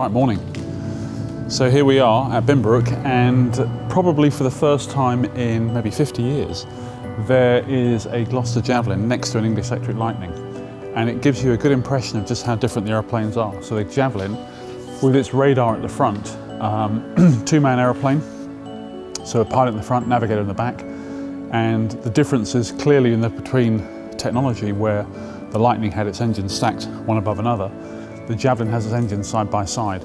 bright morning. So here we are at Binbrook and probably for the first time in maybe 50 years there is a Gloster Javelin next to an English Electric Lightning and it gives you a good impression of just how different the aeroplanes are. So the Javelin with its radar at the front, um, two-man aeroplane, so a pilot in the front, navigator in the back and the difference is clearly in the between technology where the Lightning had its engines stacked one above another. The Javelin has its engines side by side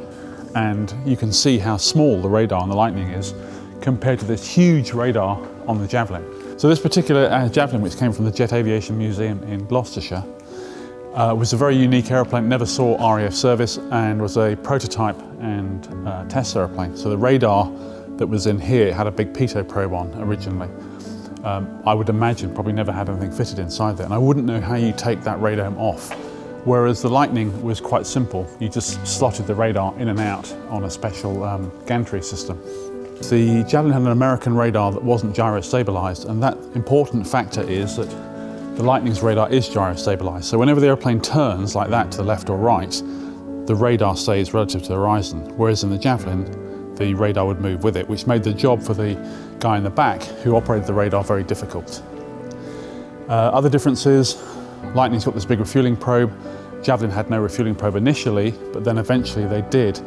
and you can see how small the radar on the Lightning is compared to this huge radar on the Javelin. So this particular uh, Javelin, which came from the Jet Aviation Museum in Gloucestershire, uh, was a very unique aeroplane, never saw RAF service and was a prototype and uh, test aeroplane. So the radar that was in here had a big pitot probe on originally. Um, I would imagine probably never had anything fitted inside there and I wouldn't know how you take that radar off whereas the Lightning was quite simple. You just slotted the radar in and out on a special um, gantry system. The Javelin had an American radar that wasn't gyro stabilized and that important factor is that the Lightning's radar is gyro stabilized. So whenever the airplane turns like that to the left or right, the radar stays relative to the horizon. Whereas in the Javelin, the radar would move with it, which made the job for the guy in the back who operated the radar very difficult. Uh, other differences, Lightning's got this big refueling probe. Javelin had no refueling probe initially, but then eventually they did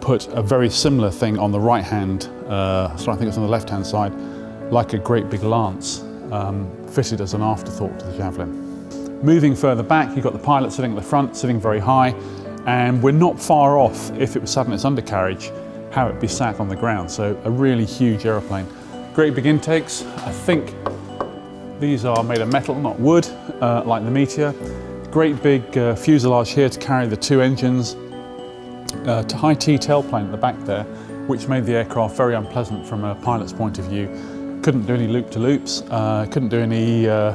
put a very similar thing on the right hand, uh, sorry, I think it's on the left hand side, like a great big lance, um, fitted as an afterthought to the Javelin. Moving further back, you've got the pilot sitting at the front, sitting very high, and we're not far off, if it was sat in its undercarriage, how it'd be sat on the ground. So a really huge aeroplane. Great big intakes. I think these are made of metal, not wood, uh, like the Meteor. Great big uh, fuselage here to carry the two engines. Uh, high T tailplane at the back there, which made the aircraft very unpleasant from a pilot's point of view. Couldn't do any loop-to-loops, uh, couldn't do any uh,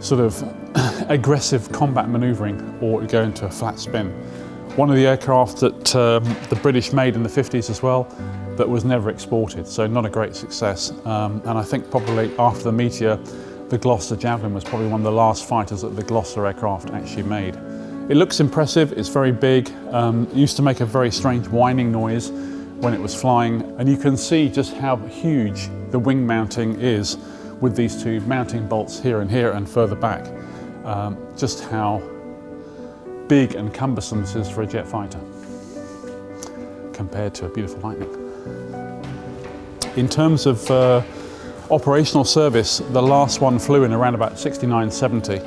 sort of aggressive combat manoeuvring or go into a flat spin. One of the aircraft that um, the British made in the 50s as well, that was never exported, so not a great success. Um, and I think probably after the Meteor, the Gloster Javelin was probably one of the last fighters that the Gloster aircraft actually made. It looks impressive, it's very big, um, it used to make a very strange whining noise when it was flying, and you can see just how huge the wing mounting is with these two mounting bolts here and here and further back. Um, just how big and cumbersome this is for a jet fighter compared to a beautiful Lightning. In terms of uh, Operational service, the last one flew in around about 69, 70,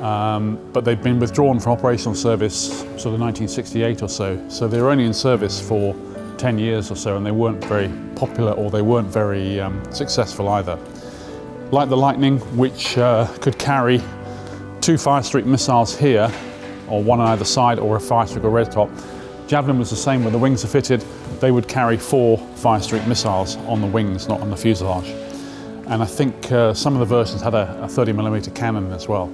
um, but they've been withdrawn from operational service sort of 1968 or so. So they were only in service for 10 years or so and they weren't very popular or they weren't very um, successful either. Like the Lightning, which uh, could carry two Fire Streak missiles here, or one on either side, or a Fire Streak or Red Top, Javelin was the same when the wings are fitted, they would carry four Fire Streak missiles on the wings, not on the fuselage and I think uh, some of the versions had a, a 30 millimeter cannon as well.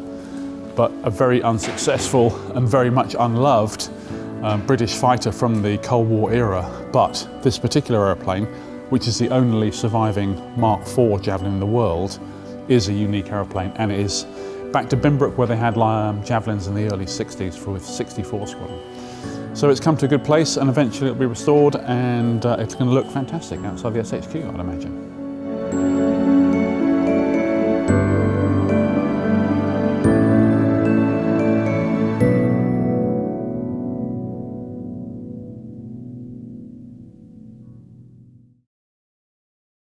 But a very unsuccessful and very much unloved um, British fighter from the Cold War era. But this particular aeroplane, which is the only surviving Mark IV Javelin in the world, is a unique aeroplane and it is back to Binbrook where they had um, Javelins in the early 60s for with 64 Squadron. So it's come to a good place and eventually it'll be restored and uh, it's going to look fantastic outside the SHQ, I'd imagine.